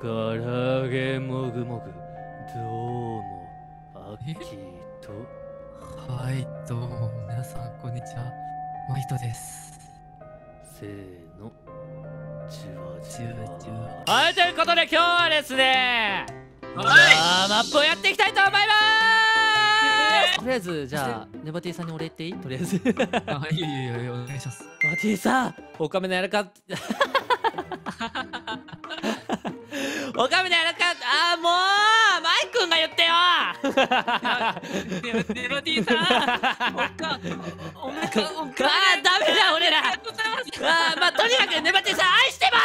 唐揚げもぐもぐ。どうもアッキーとはい、どうも、皆さん、こんにちは。マイトです。せーの。じわじじわ。じわわはいということで今日はですねはい。マップをやっていきたいと思います。とりあえずじゃあネバティさんにお礼言っていい？とりあえず。バあ、いいよいいよお願いします。ティさんおかめのやらか？おかめのやらかあーもうマイ君が言ってよネバティさん、おか、おめか、おかあーダメだ俺らあ。あーまあとにかくネバティさん愛してま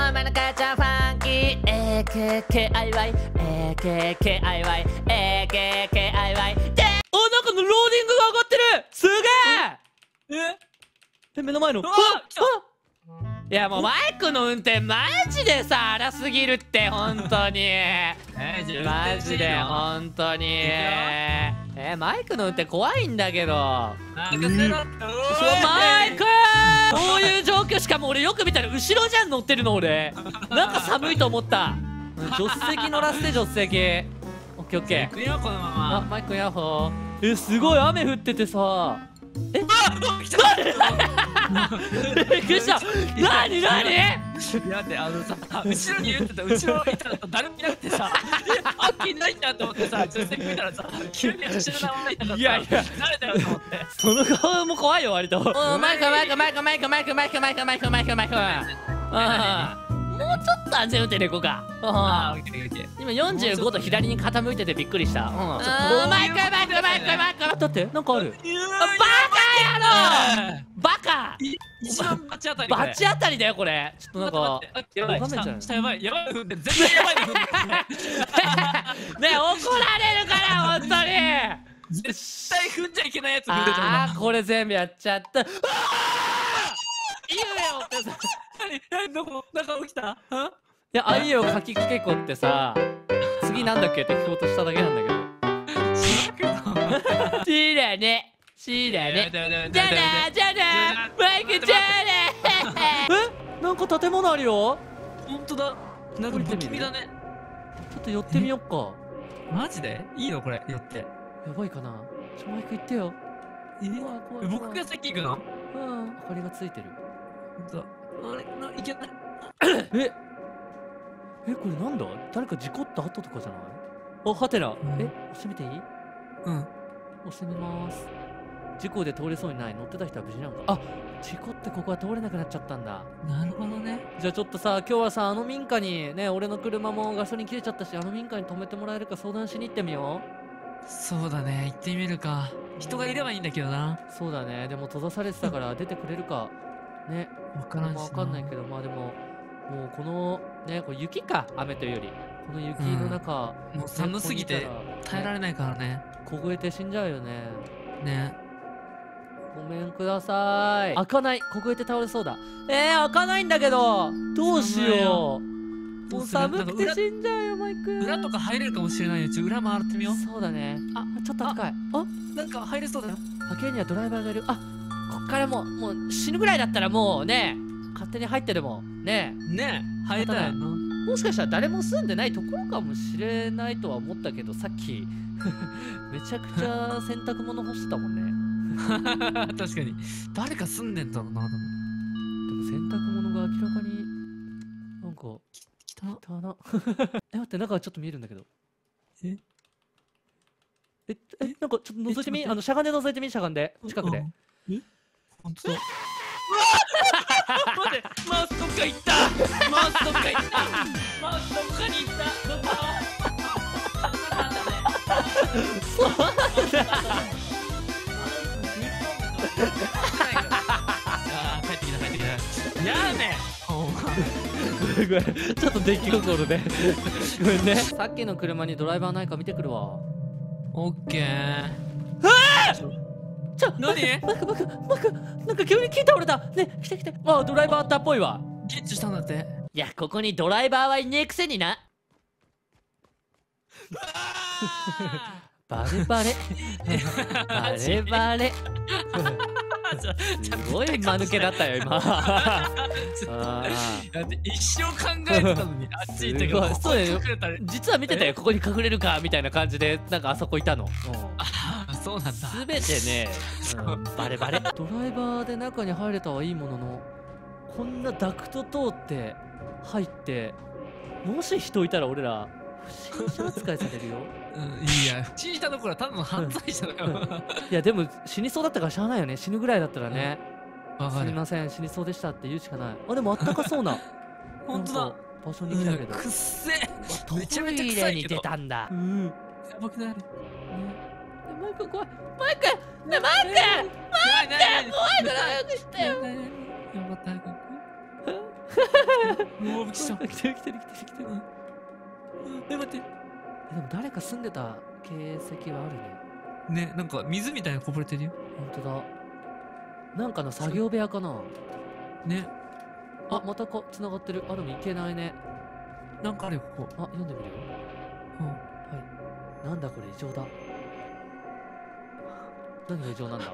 すお前の母ちゃんファンキー AKKIY AKKIY AKKIY であなんかのローディングが上がってるすげえええ目の前のうわ来たいやもうマイクの運転マジでさ荒すぎるって本当に。マジで。本当に。えマイクの運転怖いんだけど。マイク！こういう状況しかも俺よく見たら後ろじゃん乗ってるの俺。なんか寒いと思った。うん助手席乗らせて助手席。オッケーオッケー。行くよ、このあま。ま。マイクヤッホー。えすごい雨降っててさえ来た？びっくりした何何だってあのさ後ろに言ってた後ろいたらさ誰もいなくてさえあっきいないんだと思ってさ助手席見たらさ急に後ろのままいなかったいやいや誰だよと思ってその顔も怖いよ割とおマイクマイクマイクマイクマイクマイクマイクマイクマイクマイクあーもうちょっと安全運転でいこうかああーオッケーオッケー。ー今45度左に傾いててびっくりした。うん。ちょっとあーマイクマイクマイクマイクだってなんかあるあバカ野郎。バカ。い一番バチ当たりバチ当たりだよこれ。ちょっとなんかやばい。下下やばい。やばい踏んでる絶対やばいの踏んでる。ねえ怒られるから本当に。絶対踏んじゃいけないやつ踏んでたああこれ全部やっちゃった。うわー！言えよってさ何？何？どこ？なんか起きた？ん？いや、あいうえを書きつけこってさ、次なんだっけ？って聞こうとしただけなんだけど。ね。しだね。じゃじゃマイクじゃえなんか建物あるよ本当だなんか不気味だねちょっと寄ってみよっか。マジでいいのこれ寄ってやばいかなちょ、マイク行ってよ。え僕が先行くのうん、明かりがついてる。本当だあれないけない。ええ、これなんだ？誰か事故った後とかじゃない？あ、はてな。ん。え、押してみていい？うん。押してみます。事故で通れそうにない。乗ってた人は無事なのか？あ。事故ってここは通れなくなっちゃったんだ。なるほどね。じゃあちょっとさ今日はさあの民家にね俺の車もガソリン切れちゃったしあの民家に止めてもらえるか相談しに行ってみよそうだね。行ってみるか。人がいればいいんだけどな。うそうだね。でも閉ざされてたから出てくれるかね。分からんしまあわかんないけどまあでももうこのねこれ雪か雨というよりこの雪の中、もう寒すぎて耐えられないからね。凍えて死んじゃうよね。ね。ごめんください。開かない。凍えて倒れそうだ。えー、開かないんだけどどうしよう。もう寒くて死んじゃうよマイク。裏裏とか入れるかもしれないよ。ちょ裏回ってみよそうだね。あちょっと高い。あうなんか入れそうだよ。開けるにはドライバーがいる。あこっからもうもう死ぬぐらいだったらもうね勝手に入ってでもね。ねえ入れたらなもしかしたら誰も住んでないところかもしれないとは思ったけどさっき めちゃくちゃ洗濯物干してたもんね。確かに。誰か住んでんだろうなでも。でも洗濯物が明らかになんか来た汚な え待って中ちょっと見えるんだけど。え？ええなんかちょっと覗いてみ？あのしゃがんで覗いてみ？しゃがんで。近くで。うんえ？本当。だ待ってマウスどっか行った。マウスどっか行った。マウスどっかに行った。どっかあー帰ってきた帰ってきたやめおごめんちょっと出来心でごめんね。さっきの車にドライバーないか見てくるわ。オッケーちょ何？マクマクマクなんか急に木倒れたね来て来てあドライバーあったっぽいわ。ゲッチュしたんだって。いやここにドライバーはいねえくせにな。バレバレ。バレバレ。すごい間抜けだったよ今。だって一生考えてたのにあっち行ったけどそうだよ。実は見てたよここに隠れるかみたいな感じでなんかあそこいたの、ああそうなんだ。すべてね、うん、バレバレ。ドライバーで中に入れたはいいもののこんなダクト通って入ってもし人いたら俺ら不審者扱いされるよ。うんいや。不審者どころはただの犯罪者だよ。いやでも死にそうだったからしゃあないよね。死ぬぐらいだったらね、すみません死にそうでしたって言うしかない。あでもあったかそうな。本当だ。場所に来たけど、くっせトめちゃめちゃイ臭いけど。レに出たんだ、うん。やばくなク怖い。マイクねマイクマイク怖いから早くしてよ。やばった早くもうびっくりした来てる来てる来てる来てるえ待ってでも誰か住んでた形跡はあるねねなんか水みたいなこぼれてるよ本当だなんかの作業部屋かなねあまたか繋がってるあでもいけないねなんかあるよここあ読んでみるようんはいなんだこれ異常だ何が異常なんだ？や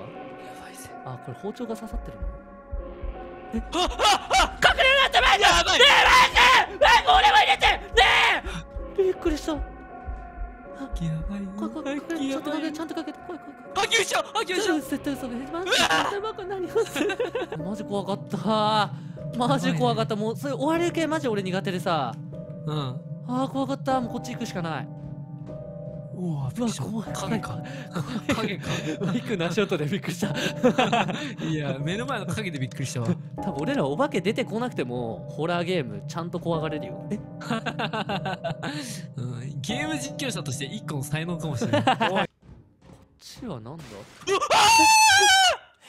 ばいぜ。あこれ包丁が刺さってるの？ああ隠れるなってマイクやばい。ねえマイクマイク俺も入れて！ねえ！びっくりした。やばい。ちゃんとかけちゃんとかけて。怖い怖い怖い。あきゅう！しょあきゅうしょ絶対嘘。でマジでバカ何をする？マジ怖かった。マジ怖かった。もうそれ終わり系マジ俺苦手でさ。うん。あー怖かった。もうこっち行くしかないうわびっくりした。怖い。影か。影か。マイクの足音でびっくりした。いや目の前の影でびっくりしたわ。多分俺らお化け出てこなくてもホラーゲームちゃんと怖がれるよ。え？うんゲーム実況者として一個の才能かもしれない。こっちはなんだ？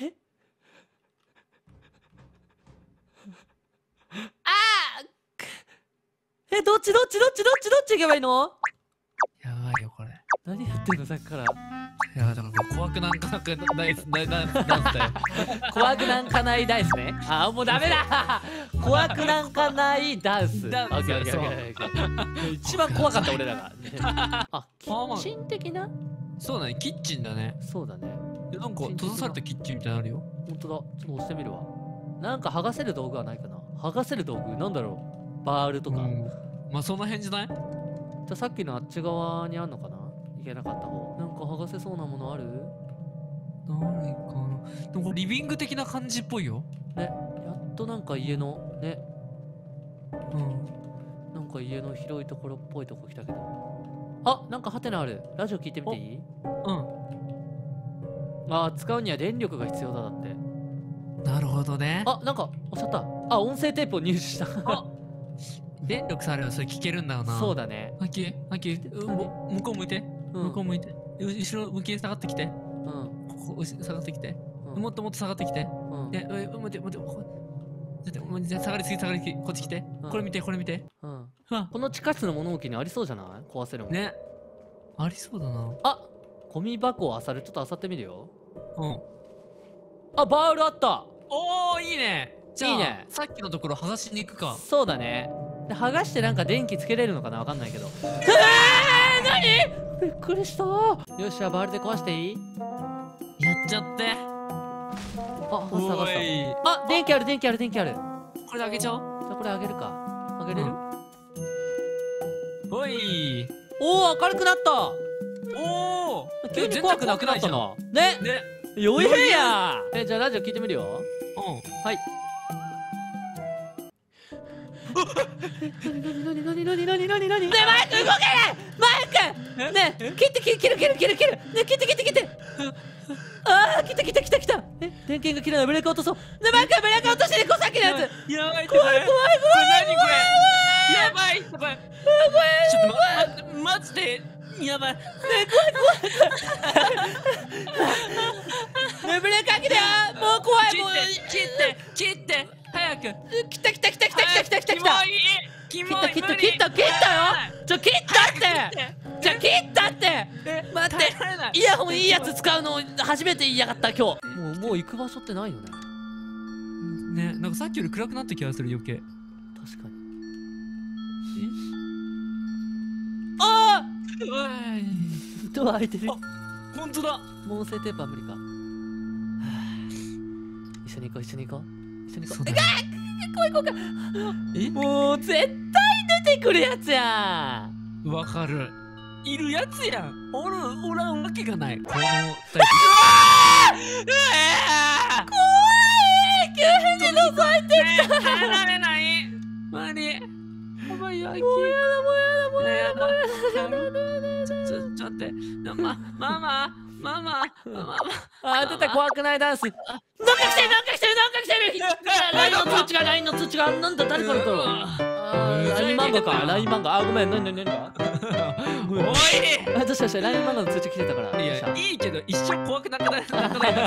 え？あー！えどっちどっちどっちどっちどっち行けばいいの？やばいよこれ何やってんのさっきから。いやだから怖くなんかなくダイスダイダンスだよ。怖くなんかないダンスね。あーもうダメだ。怖くなんかないダンス。一番怖かった俺らが。あキッチン的な？そうだね。キッチンだね。そうだね。なんか閉ざされたキッチンみたいなのあるよ。本当だ。ちょっと押してみるわ。なんか剥がせる道具はないかな。剥がせる道具？なんだろう。バールとか、うん。まあその辺じゃない？じゃあさっきのあっち側にあんのかな？いけなかった方？なんか剥がせそうなものある？何かな。でもリビング的な感じっぽいよ。ねやっとなんか家のね。うん。なんか家の広いところっぽいとこ来たけど。あなんかハテナある。ラジオ聞いてみていい？うん。あー使うには電力が必要だだって。なるほどね。あなんかおっしゃった。あ音声テープを入手した。あ電力さればそれ聞けるんだよな。そうだね。アキアキうも向こう向いてうん。向こう向いて。う後ろ向き下がってきて。うん。ここ後ろ下がってきて。うん。もっともっと下がってきて。うん。でう待って待ってこちょっともうじゃあ下がりすぎ下がりすぎ。こっち来て。うん。これ見てこれ見て。うん。あこの地下室の物置にありそうじゃない？壊せるもんね。ありそうだな。あゴミ箱を漁るちょっと漁ってみるよ。うん。あバールあった。おーいいね。じゃあいいね。さっきのところ剥がしに行くか。そうだね。で剥がしてなんか電気つけれるのかな？わかんないけど。えー、何びっくりした。よしじゃあバールで壊していい？やっちゃって。あ剥がした。剥がしいたあ電気ある電気ある電気ある。これであげちゃおう。じゃあこれあげるか。あげれる、うん。おい。おお明るくなった。おお急に怖くなくなったな。ね。ね。余裕や。えじゃあラジオ聞いてみるよ。うん。はいねえマイク動けないマイクね切って切る切る切る切る切るね切って切って切ってああ来た来た来た来たえ電源が切れないブレーカー落とそうねえマイクブレーカー落としてこさきのやつやばいって怖い怖い怖いこれ何これやばいやばいちょっとままマジでやばいねえ切った切ったよ。ちょ切ったって。じゃあ切ったって。待って。イヤホンいいやつ使うの初めて言いやがった今日。もうもう行く場所ってないよね。ねなんかさっきより暗くなった気がする余計。確かに。ああドア開いてる。あ本当だ。音声テープは無理かこう一緒に行こう。一緒に行こそううだよ怖い怖い怖い。え？もう絶対出てくるやつやん。わかる。いるやつやん。おるおらんわけがない。このタイプ急に覗いてね耐えられない。マリ。やばいよアキもうやだもうやだもうやだ。もうやだちょちょちょっと待ってまマママママあ出た怖くないダンスなんか来てるなんか来てるなんか来てるラインの通知がラインの通知がなんだ誰から来たのあーライン漫画か。ライン漫画あごめん。何何何が？ごめんおい。あどうしたどうしたライン漫画の通知来てたから。いどうしたやいいけど一生怖くなくないなくない待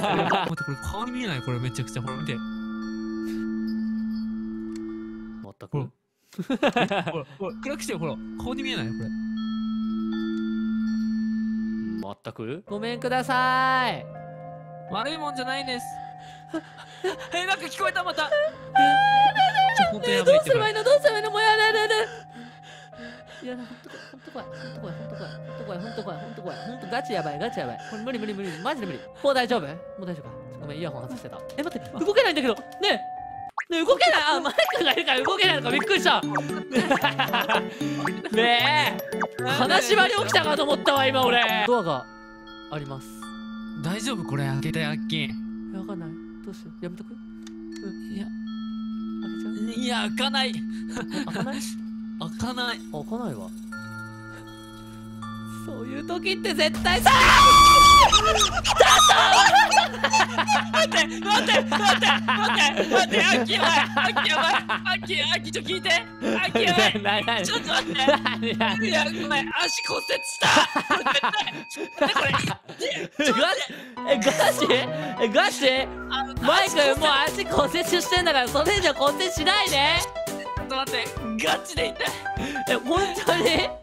ってこれ顔に見えないこれめちゃくちゃほら見て全くほらほらほら暗くしてよほら顔に見えないこれ全くごめんください悪いもんじゃないですえなんか聞こえたまたと怖いほんと怖いほんと怖いほんと怖いほんと怖いほんと怖いほんとガチやばいガチやばい。これ無理無理無理マジで無理。もう大丈夫？もう大丈夫か？ごめんイヤホン外してた。え待って動けないんだけど。ねえ。ねえ動けない。あマイクがいるから動けないのか。びっくりした。ねえ。金縛り起きたかと思ったわ今俺。ドアがあります。大丈夫？これ。開けてアッキーいやわかんない。どうしよう。やめとく？いや。開けちゃう？いや開かない。開かない？開かない。開かないわそういう時って絶対さ待って待って待って待って待ってアッキーやばいアッキーやばいアッキーアッキーちょ聞いてアッキーやばいちょっと待っていやごめん足骨折したこれこれえガチえガチマイクもう足骨折してんだからそれ以上骨折しないでちょっと待ってガチで痛いえ本当に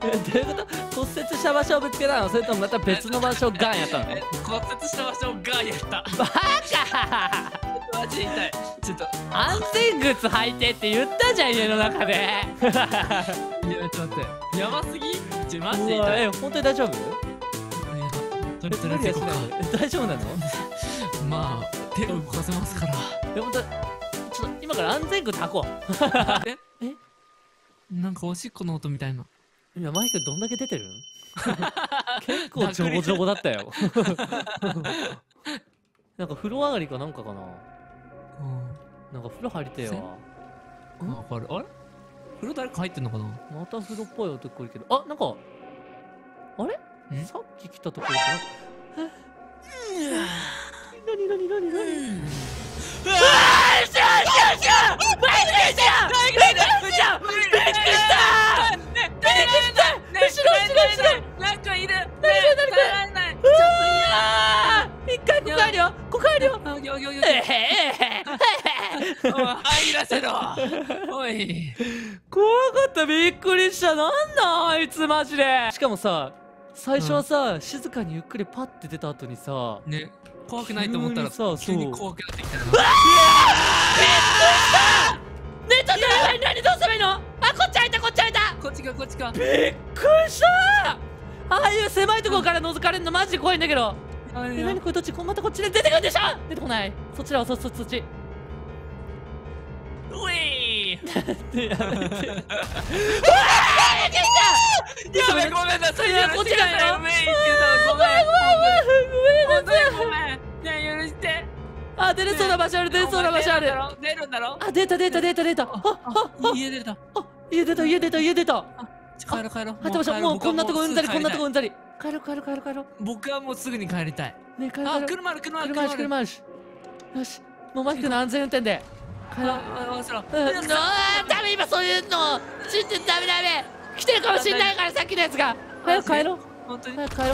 どういうこと？骨折した場所をぶつけたの？それともまた別の場所がんやったの？え骨折した場所をガンやった。バカ!マジで痛い。ちょっと安全靴履いてって言ったじゃん家の中で。いやちょっと待って。やばすぎ？ちょマジ痛いえ本当に大丈夫？とりあえず行こうか。え大丈夫なの？まあ手を動かせますから。え本当ちょっと今から安全靴履こええ？なんかおしっこの音みたいな。う今マイクどんだけ出てる？ん 結構ジョボジョボだったよ。なんか風呂上がりかなんかかな？うん。なんか風呂入りてえわ。あわかる。あれ？風呂誰か入ってんのかな？また風呂っぽい音聞こえるけどあなんかあれ？んさっき来たところかえなになになになにうわーしゃしゃしゃマイクでしたマイクでしたびろ後ろなんかいる。ね誰か誰かないちょっとあー。一回ここ帰るよ。ここ帰るよ。あよよよえへへおい入らせろ。おい。怖かった。びっくりした。なんだあいつマジで。しかもさ最初はさ、静かにゆっくりパッて出た後にさね怖くないと思ったらさ急に怖くなってきたな。ねえちょっと何何どうすればいいのあこっち開いたこっちっちかこっちか。びっくりした！ああいう狭いところから覗かれるのマジで怖いんだけど。あえ何これどっちこまたこっちで出てくるんでしょ！出てこない。そっちだわそそそっち。ういでやめてうわーやべごめんなさい。いやこっちだよごめんごめんごめんなさいごめんねえ許してあ出れそうな場所ある出れそうな場所ある出るんだろあ出た出た出た出たあああ家出たあ家出た家出た家出た。帰ろう帰ろう。入ってました。もうこんなとこうんざりこんなとこううんざり。帰ろう帰ろう帰ろう帰ろう。僕はもうすぐに帰りたいね帰ろうあ車ある車ある。車あるし車ある。しよし。もうマイクの安全運転で。帰ろう。ああダメ今そういうの。信じてダメダメ来てるかもしんないからさっきのやつが。早く帰ろう。本当に？早く帰ろ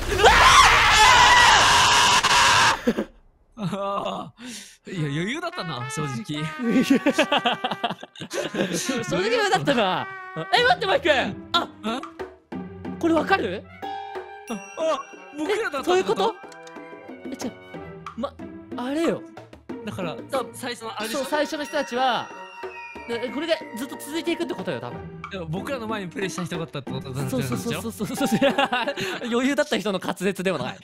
うああいや余裕だったな正直。それだけだったな。え待ってマイク。ああこれわかる？あ僕らだったえそういうこと？え違う。まあれよ。だからそう最初のあれそう最初の人たちはでこれがずっと続いていくってことよ多分。僕らの前にプレイした人だったってことなんでしょそうそうそうそうそうそう余裕だった人の滑舌ではない